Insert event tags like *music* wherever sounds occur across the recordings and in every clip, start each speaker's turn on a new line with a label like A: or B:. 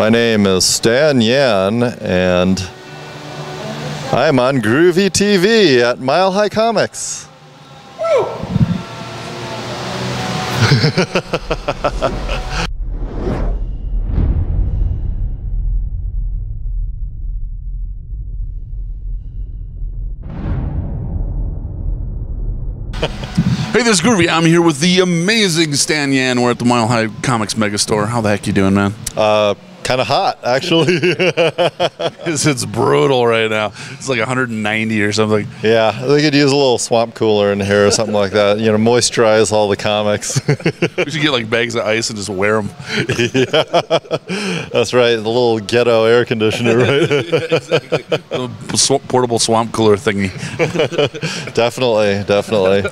A: My name is Stan Yan, and I'm on Groovey TV at Mile High Comics. *laughs*
B: Hey, this is Groovy. I'm here with the amazing Stan Yan. We're at the Mile High Comics Megastore. How the heck you doing, man?
A: Uh, kind of hot, actually. *laughs*
B: it's, it's brutal right now. It's like 190 or something.
A: yeah, they could use a little swamp cooler in here or something like that. You know, moisturize all the comics. *laughs*
B: We should get like bags of ice and just wear them. *laughs* yeah.
A: That's right, the little ghetto air conditioner, right?
B: A sw- portable swamp cooler thingy.
A: definitely, definitely.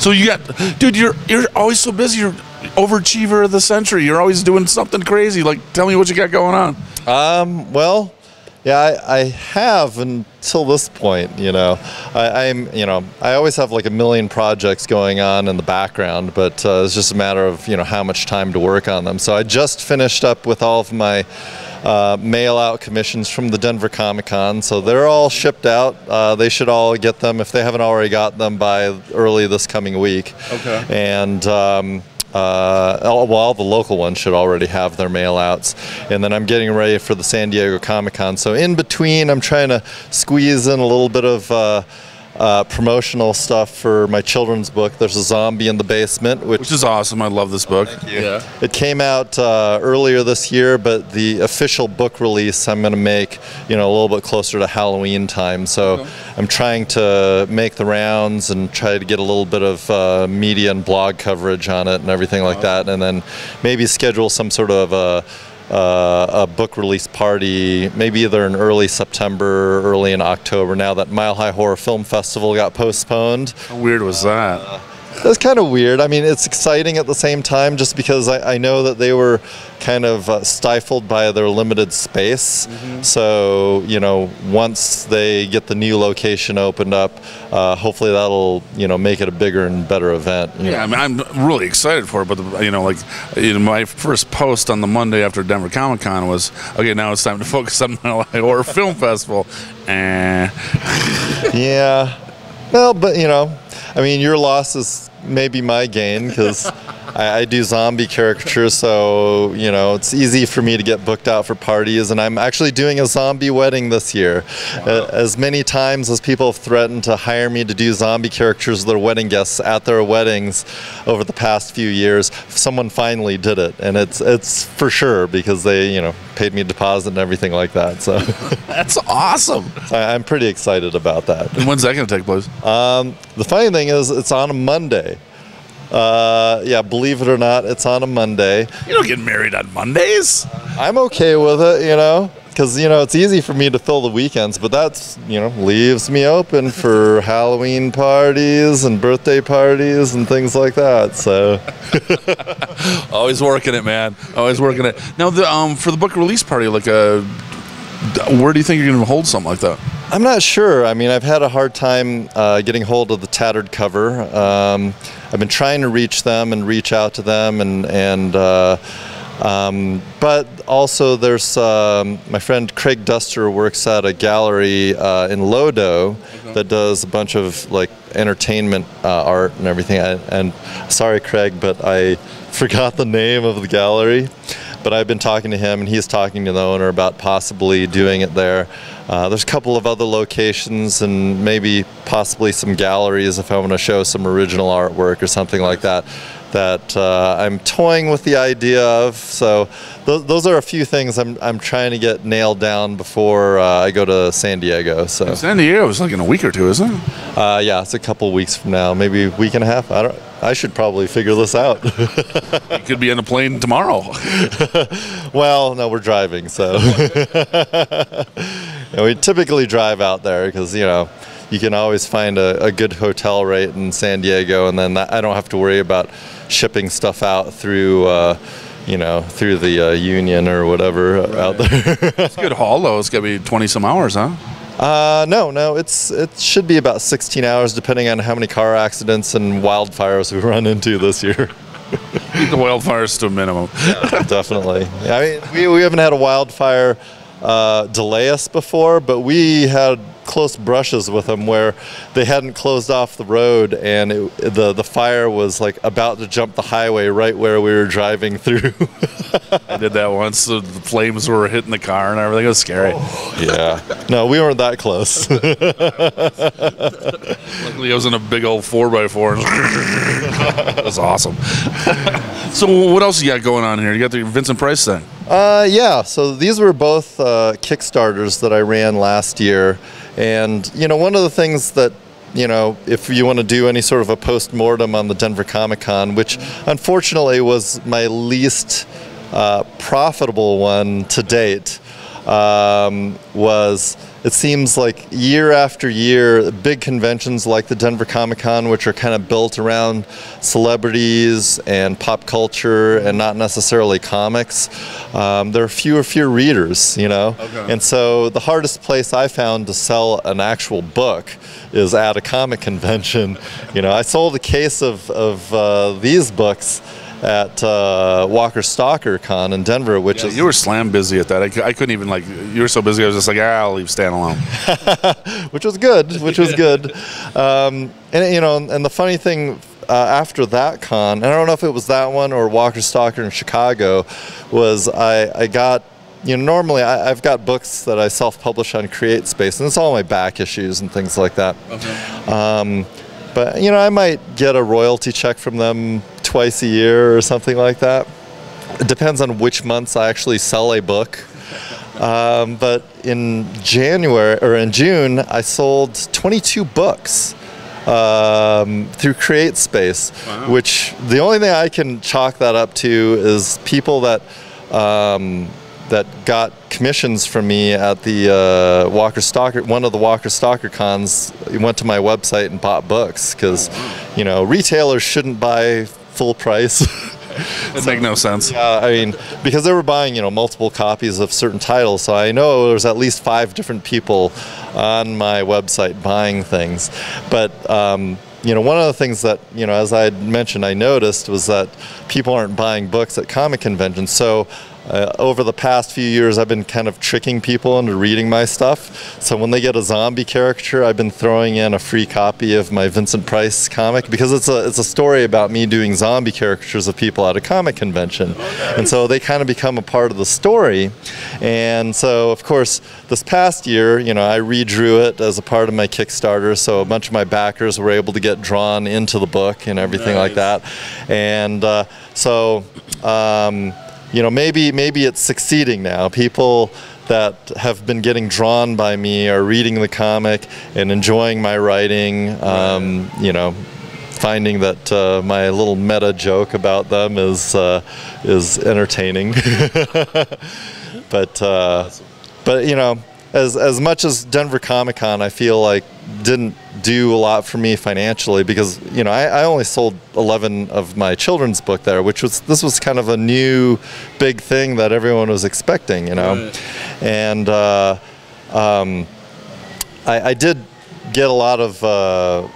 B: So you got, dude, you're you're always so busy. You're overachiever of the century. You're always doing something crazy. Like, tell me what you got going on.
A: Um, well, yeah, I, I have until this point, you know. I, I'm, you know, I always have like a million projects going on in the background, but uh, it's just a matter of, you know, how much time to work on them. So I just finished up with all of my uh, mail out commissions from the Denver Comic Con. So they're all shipped out. Uh, they should all get them if they haven't already got them by early this coming week.
B: Okay.
A: And, um, uh, well, all the local ones should already have their mail outs. And then I'm getting ready for the San Diego Comic Con. So in between, I'm trying to squeeze in a little bit of uh, uh, promotional stuff for my children's book. There's a zombie in the basement, which
B: Which is awesome. I love this book. Yeah.
A: it came out uh, earlier this year, but the official book release I'm going to make, you know, a little bit closer to Halloween time. So I'm trying to make the rounds and try to get a little bit of uh, media and blog coverage on it and everything like that, and then maybe schedule some sort of a. Uh, a book release party, maybe either in early September, early in October. Now that Mile High Horror Film Festival got postponed,
B: How weird was that?
A: That's kind of weird. I mean, it's exciting at the same time just because I, I know that they were kind of uh, stifled by their limited space. So, you know, once they get the new location opened up, uh, hopefully that'll, you know, make it a bigger and better event. you know.
B: Yeah, I mean, I'm really excited for it, but the, you know, like, you know, my first post on the Monday after Denver Comic Con was, okay, now it's time to *laughs* focus on High Horror Film Festival. Eh.
A: Yeah. Well, but you know, I mean, your loss is maybe my gain because *laughs* I, I do zombie caricatures, so you know it's easy for me to get booked out for parties. And I'm actually doing a zombie wedding this year. Uh, as many times as people have threatened to hire me to do zombie caricatures of their wedding guests at their weddings over the past few years, someone finally did it, and it's it's for sure because they you know paid me a deposit and everything like that. So *laughs*
B: That's awesome.
A: I, I'm pretty excited about that.
B: And when's that going to take place?
A: Um, the funny thing is, it's on a Monday. Uh, yeah, believe it or not, it's on a Monday.
B: You don't get married on Mondays.
A: I'm okay with it, you know, because you know it's easy for me to fill the weekends, but that's you know leaves me open for *laughs* Halloween parties and birthday parties and things like that. So *laughs*
B: Always working it, man. Always working it. Now, the um for the book release party, like, uh, where do you think you're going to hold something like that?
A: I'm not sure. I mean, I've had a hard time uh, getting hold of the Tattered Cover. Um, I've been trying to reach them and reach out to them, and and uh, um, but also there's um, my friend Craig Duster works at a gallery uh, in LoDo that does a bunch of like entertainment uh, art and everything. I, and sorry, Craig, but I *laughs* forgot the name of the gallery but I've been talking to him, and he's talking to the owner about possibly doing it there. Uh, there's a couple of other locations, and maybe possibly some galleries if I want to show some original artwork or something like that. That uh, I'm toying with the idea of. So th- those are a few things I'm, I'm trying to get nailed down before uh, I go to San Diego. So
B: San Diego is like in a week or two, isn't it?
A: uh, yeah, it's a couple weeks from now, maybe a week and a half. I don't. I should probably figure this out. *laughs*
B: You could be on a plane tomorrow. *laughs*
A: Well, no, we're driving, so *laughs* And we typically drive out there because you know you can always find a, a good hotel rate in San Diego, and then that, I don't have to worry about shipping stuff out through. Uh, you know, through the uh, union or whatever out there. *laughs*
B: It's a good haul though. It's gonna be 20 some hours, huh?
A: uh, no, no, it's it should be about 16 hours, depending on how many car accidents and wildfires we *laughs* run into this year. *laughs*
B: The wildfires to a minimum.
A: Definitely. I mean, we, we haven't had a wildfire uh, delay us before, but we had close brushes with them where they hadn't closed off the road and it, the the fire was like about to jump the highway right where we were driving through. *laughs*
B: I did that once. The flames were hitting the car and everything. It was scary.
A: yeah. No, we weren't that close. *laughs*
B: Luckily, I was in a big old 4x4. that was awesome. *laughs* so, what else you got going on here? You got the Vincent Price thing.
A: Uh, yeah, so these were both uh, Kickstarters that I ran last year. And, you know, one of the things that, you know, if you want to do any sort of a post mortem on the Denver Comic Con, which unfortunately was my least uh, profitable one to date, um, was it seems like year after year, big conventions like the Denver Comic Con, which are kind of built around celebrities and pop culture and not necessarily comics, um, there are fewer fewer readers, you know?
B: Okay.
A: And so the hardest place I found to sell an actual book is at a comic convention. *laughs* You know, I sold a case of, of uh, these books at uh, Walker Stalker Con in Denver, which
B: Yeah,
A: is
B: you were slam busy at that. I, I couldn't even like. You were so busy. I was just like, ah, I'll leave Stan alone, *laughs*
A: which was good, which was *laughs* good. Um, and you know, and the funny thing uh, after that con, and I don't know if it was that one or Walker Stalker in Chicago, was I, I got. You know, normally I, I've got books that I self-publish on CreateSpace, and it's all my back issues and things like that. Um, but you know, I might get a royalty check from them twice a year or something like that. It depends on which months I actually sell a book. Um, but in January or in June, I sold 22 books um, through CreateSpace, which the only thing I can chalk that up to is people that um, that got commissions from me at the uh, Walker Stalker, one of the Walker Stalker cons, went to my website and bought books because, you know, retailers shouldn't buy full price. *laughs*
B: It make no sense.
A: Yeah, I mean, because they were buying, you know, multiple copies of certain titles, so I know there's at least five different people on my website buying things. But um, you know, one of the things that you know, as I mentioned, I noticed was that people aren't buying books at comic conventions. So uh, over the past few years, I've been kind of tricking people into reading my stuff. So when they get a zombie caricature, I've been throwing in a free copy of my Vincent Price comic because it's a it's a story about me doing zombie caricatures of people at a comic convention, and so they kind of become a part of the story. And so, of course, this past year, you know, I redrew it as a part of my Kickstarter, so a bunch of my backers were able to get drawn into the book and everything like that. And uh, so. Um, you know maybe maybe it's succeeding now. People that have been getting drawn by me are reading the comic and enjoying my writing um, you know finding that uh, my little meta joke about them is uh, is entertaining. *laughs* But uh, but you know as as much as Denver Comic Con I feel like didn't do a lot for me financially because you know I, I only sold 11 of my children's book there which was this was kind of a new big thing that everyone was expecting you know
B: Right.
A: and uh, um, I, I did get a lot of uh,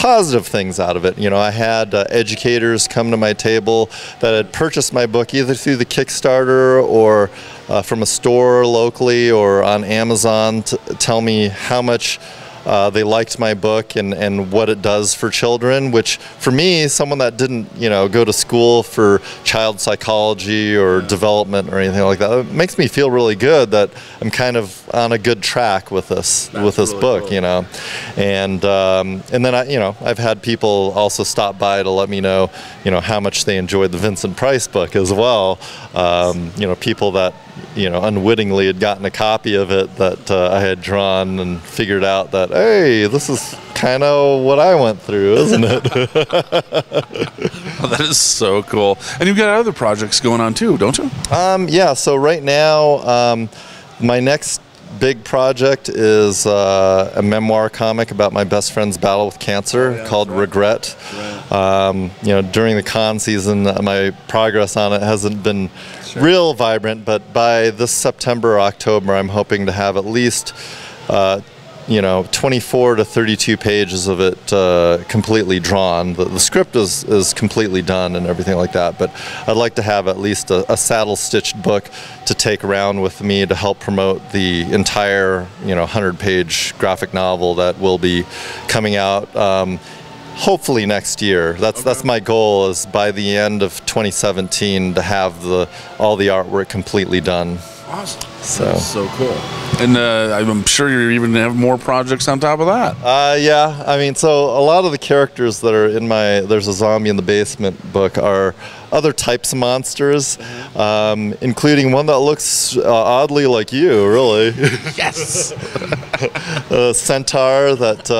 A: positive things out of it. You know, I had uh, educators come to my table that had purchased my book either through the Kickstarter or uh, from a store locally or on Amazon to tell me how much. Uh, they liked my book and, and what it does for children, which for me, someone that didn't, you know, go to school for child psychology or development or anything like that, it makes me feel really good that I'm kind of on a good track with this with this
B: really
A: book,
B: cool.
A: you know, and um, and then I, you know, I've had people also stop by to let me know, you know, how much they enjoyed the Vincent Price book as well. Um, you know, people that you know unwittingly had gotten a copy of it that uh, I had drawn and figured out that hey, this is kind of what I went through, isn't it? *laughs*
B: Oh, that is so cool. And you've got other projects going on too, don't you?
A: Um, yeah, so right now, um, my next big project is uh, a memoir comic about my best friend's battle with cancer
B: yeah,
A: called
B: right.
A: Regret. Um, you know, during the con season, uh, my progress on it hasn't been real vibrant, but by this September or October, I'm hoping to have at least. Uh, you know 24 to 32 pages of it uh, completely drawn. The, the script is is completely done and everything like that. But I'd like to have at least a, a saddle stitched book to take around with me to help promote the entire you know 100 page graphic novel that will be coming out. Um, hopefully next year. That's that's my goal is by the end of 2017 to have the all the artwork completely done.
B: Awesome.
A: So
B: so cool. And uh, I'm sure you're even have more projects on top of that.
A: uh, yeah, I mean, so a lot of the characters that are in my "There's a Zombie in the Basement" book are other types of monsters, um, including one that looks uh, oddly like you, really.
B: Yes. *laughs*
A: a centaur that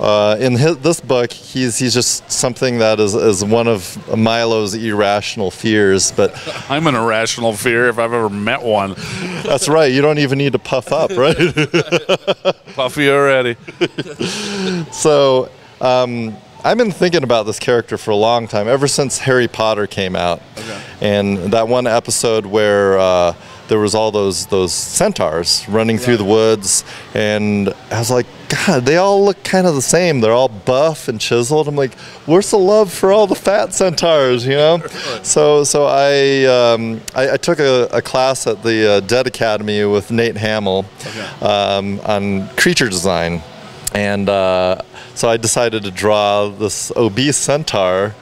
A: uh, in his, this book he's he's just something that is, is one of Milo's irrational fears. But *laughs*
B: I'm an irrational fear if I've ever met one.
A: that's right. You don't even need to puff up, right? *laughs*
B: Puffy already. *laughs*
A: so. Um, I've been thinking about this character for a long time, ever since Harry Potter came out, and that one episode where uh, there was all those those centaurs running through the woods, and I was like, God, they all look kind of the same. They're all buff and chiseled. I'm like, where's the love for all the fat centaurs, you know? *laughs* so so I um, I, I took a, a class at the uh, Dead Academy with Nate Hamill um, on creature design and uh, so I decided to draw this obese centaur,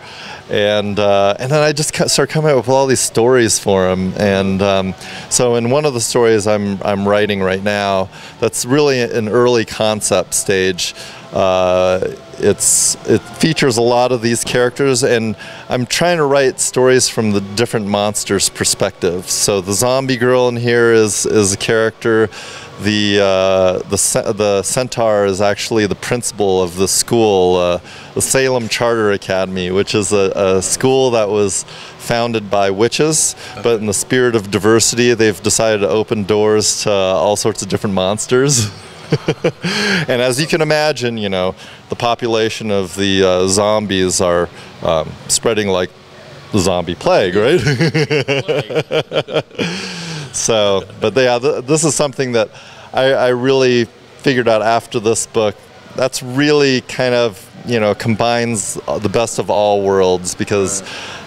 A: and uh, and then I just started coming up with all these stories for him. And um, so in one of the stories I'm I'm writing right now, that's really an early concept stage. Uh, it's it features a lot of these characters, and I'm trying to write stories from the different monsters' perspectives. So the zombie girl in here is is a character the uh, the the centaur is actually the principal of the school, uh, the Salem Charter Academy, which is a, a school that was founded by witches, but in the spirit of diversity, they've decided to open doors to all sorts of different monsters. *laughs* and as you can imagine, you know, the population of the uh, zombies are um, spreading like the zombie plague, right? *laughs* *laughs* so, but yeah, th- this is something that I, I really figured out after this book. That's really kind of you know combines the best of all worlds because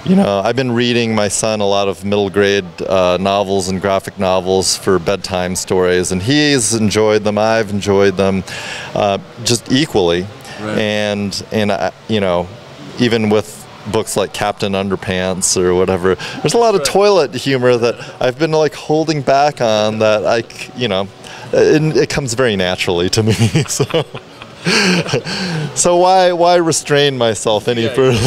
A: you know I've been reading my son a lot of middle grade uh, novels and graphic novels for bedtime stories, and he's enjoyed them. I've enjoyed them uh, just equally,
B: Right.
A: and and I, you know even with books like Captain Underpants or whatever. There's a lot of toilet humor that I've been like holding back on that I, you know, it, it comes very naturally to me. *laughs* So, so why why restrain myself any further?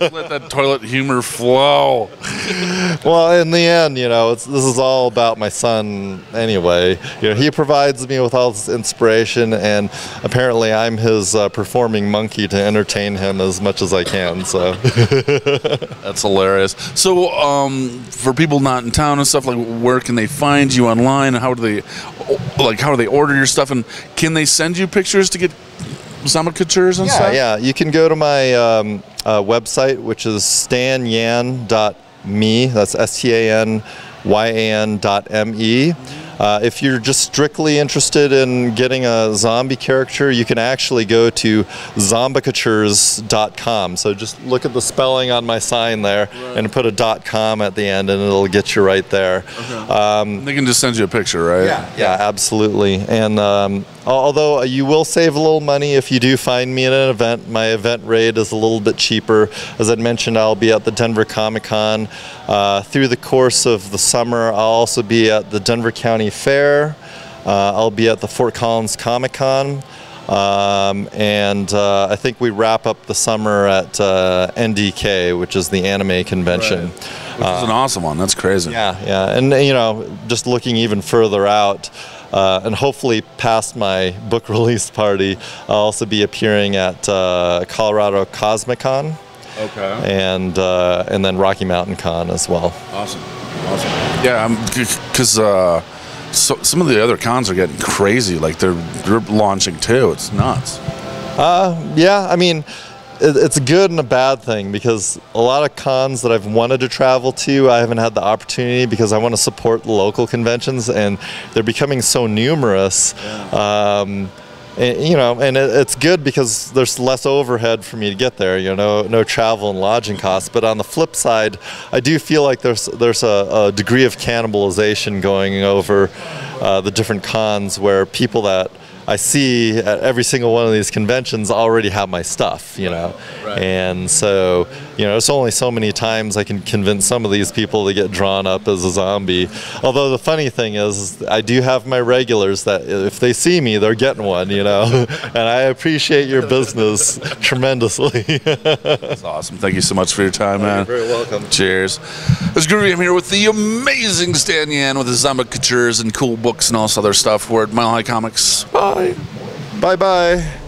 A: *laughs*
B: Let that toilet humor flow.
A: well, in the end, you know, it's, this is all about my son anyway. You know, he provides me with all this inspiration, and apparently, I'm his uh, performing monkey to entertain him as much as I can. So. *laughs*
B: That's hilarious. So, um, for people not in town and stuff, like, where can they find you online? How do they, like, how do they order your stuff? And can they send you pictures to get zombicatures and
A: Yeah,
B: stuff?
A: yeah. You can go to my um, uh, website, which is stanyan.me. That's S T A N Y A N dot M E. Uh, if you're just strictly interested in getting a zombie character, you can actually go to zombicatures.com. So just look at the spelling on my sign there and put a dot .com at the end, and it'll get you right there. Um,
B: They can just send you a picture, right?
A: yeah, yeah, absolutely. And um, although you will save a little money if you do find me at an event, my event rate is a little bit cheaper. As I mentioned, I'll be at the Denver Comic Con. Uh, through the course of the summer, I'll also be at the Denver County Fair. Uh, I'll be at the Fort Collins Comic Con. Um, and uh, I think we wrap up the summer at uh, NDK, which is the anime convention.
B: Which is an awesome one. That's crazy.
A: Yeah, yeah, and uh, you know, just looking even further out, uh, and hopefully past my book *laughs* release party, I'll also be appearing at uh, Colorado Cosmicon
B: Okay.
A: and uh, and then Rocky Mountain Con as well.
B: Awesome. Awesome. Yeah, because uh, so, some of the other cons are getting crazy. Like they're, they're launching too. It's nuts.
A: Yeah, I mean, it's a good and a bad thing because a lot of cons that I've wanted to travel to, I haven't had the opportunity because I want to support the local conventions and they're becoming so numerous. Um, and, you know, and it, it's good because there's less overhead for me to get there. You know, no travel and lodging costs. But on the flip side, I do feel like there's there's a, a degree of cannibalization going over uh, the different cons where people that I see at every single one of these conventions already have my stuff, you know.
B: right.
A: And so, you know, it's only so many times I can convince some of these people to get drawn up as a zombie. Although the funny thing is, I do have my regulars that if they see me, they're getting one, you know. *laughs* and I appreciate your business *laughs* tremendously.
B: That's awesome. Thank you so much for your time, man.
A: You're very welcome.
B: Cheers. It's Groovy. I'm here with the amazing Stan Yan with his Zombie and cool books and all this other stuff. We're at Mile High Comics. Bye.
A: Bye bye.